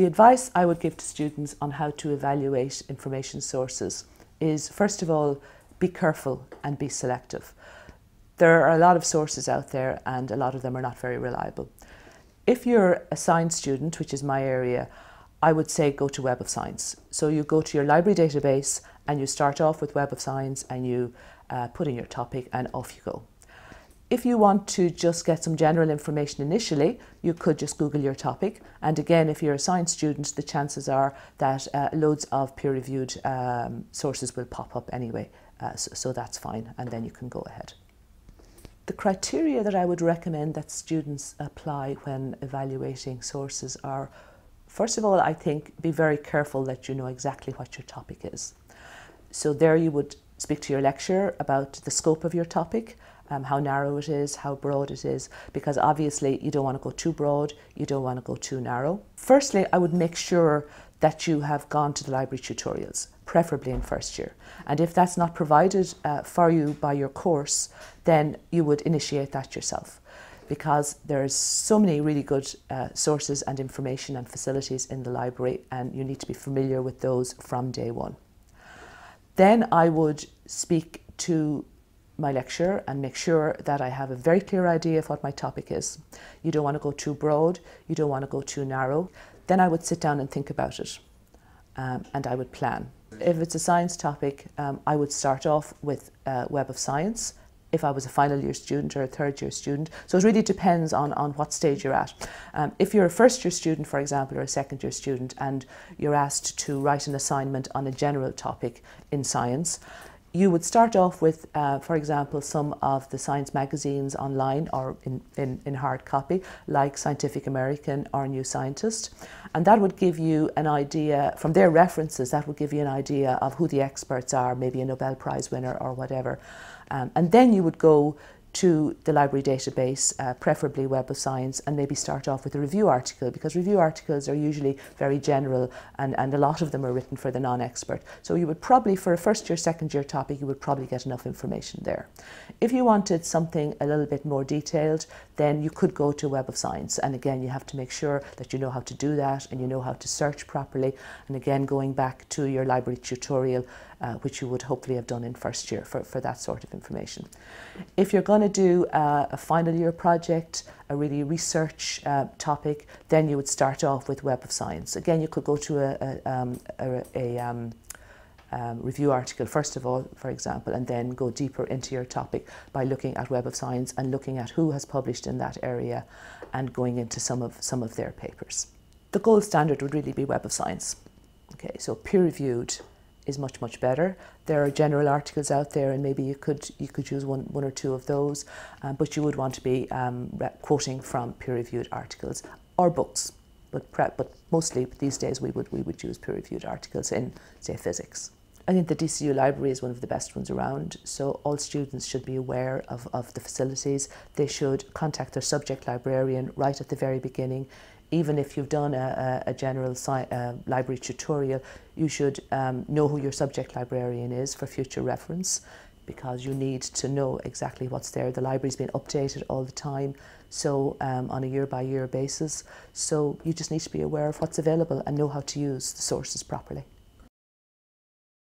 The advice I would give to students on how to evaluate information sources is first of all, be careful and be selective. There are a lot of sources out there and a lot of them are not very reliable. If you're a science student, which is my area, I would say go to Web of Science. So you go to your library database and you start off with Web of Science and you uh, put in your topic and off you go. If you want to just get some general information initially, you could just Google your topic. And again, if you're a science student, the chances are that uh, loads of peer-reviewed um, sources will pop up anyway. Uh, so, so that's fine, and then you can go ahead. The criteria that I would recommend that students apply when evaluating sources are, first of all, I think be very careful that you know exactly what your topic is. So there you would speak to your lecturer about the scope of your topic, um, how narrow it is, how broad it is, because obviously you don't want to go too broad, you don't want to go too narrow. Firstly, I would make sure that you have gone to the library tutorials, preferably in first year. And if that's not provided uh, for you by your course, then you would initiate that yourself because there's so many really good uh, sources and information and facilities in the library and you need to be familiar with those from day one. Then I would speak to my lecture and make sure that I have a very clear idea of what my topic is. You don't want to go too broad, you don't want to go too narrow. Then I would sit down and think about it um, and I would plan. If it's a science topic, um, I would start off with uh, Web of Science if I was a final year student or a third year student. So it really depends on, on what stage you're at. Um, if you're a first year student, for example, or a second year student, and you're asked to write an assignment on a general topic in science, you would start off with, uh, for example, some of the science magazines online or in, in, in, hard copy, like Scientific American or New Scientist. And that would give you an idea, from their references, that would give you an idea of who the experts are, maybe a Nobel Prize winner or whatever. Um, and then you would go to the library database, uh, preferably Web of Science, and maybe start off with a review article because review articles are usually very general and, and a lot of them are written for the non-expert. So you would probably, for a first year, second year topic, you would probably get enough information there. If you wanted something a little bit more detailed, then you could go to Web of Science. And again, you have to make sure that you know how to do that and you know how to search properly. And again, going back to your library tutorial, uh, which you would hopefully have done in first year for, for that sort of information. If you're going to do uh, a final year project, a really research uh, topic, then you would start off with Web of Science. Again, you could go to a, a, um, a, a um, um, review article first of all, for example, and then go deeper into your topic by looking at Web of Science and looking at who has published in that area and going into some of, some of their papers. The gold standard would really be Web of Science. Okay, so peer-reviewed is much much better. There are general articles out there, and maybe you could you could use one one or two of those, um, but you would want to be um, quoting from peer-reviewed articles or books. But but mostly these days we would we would use peer-reviewed articles in say physics. I think the DCU library is one of the best ones around, so all students should be aware of, of the facilities. They should contact their subject librarian right at the very beginning even if you've done a, a, general uh, library tutorial, you should um, know who your subject librarian is for future reference because you need to know exactly what's there. The library's been updated all the time, so um, on a year by year basis. So you just need to be aware of what's available and know how to use the sources properly.